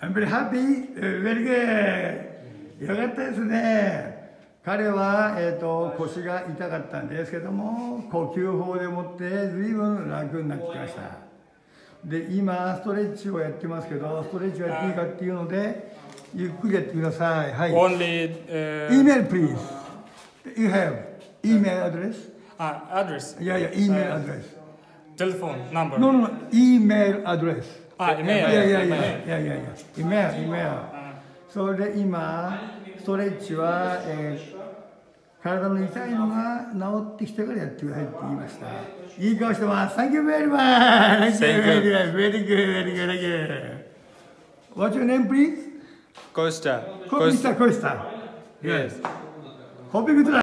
I'm very happy. Very good. よかったですね。彼は、えーと、腰が痛かったんですけども、呼吸法でもって随分楽になってきました。で、今、ストレッチをやってますけど、ストレッチをやっていいかっていうので、ゆっくりやってください。はい。Only、uh, email, please. You have email address? Uh, address? Yeah, yeah, email address. Telephone number? No, no, no, email address. あ、email? いやいやいやいやいやいや、email, email. それで今、ストレッチは、えー、体の痛いのが治ってきてからやってくださいって言いました。いい顔してます。Thank you very much. Thank you very good. Very good, very good. What's your name, please? Costa. Mr. Costa. Yes. Hope you good luck.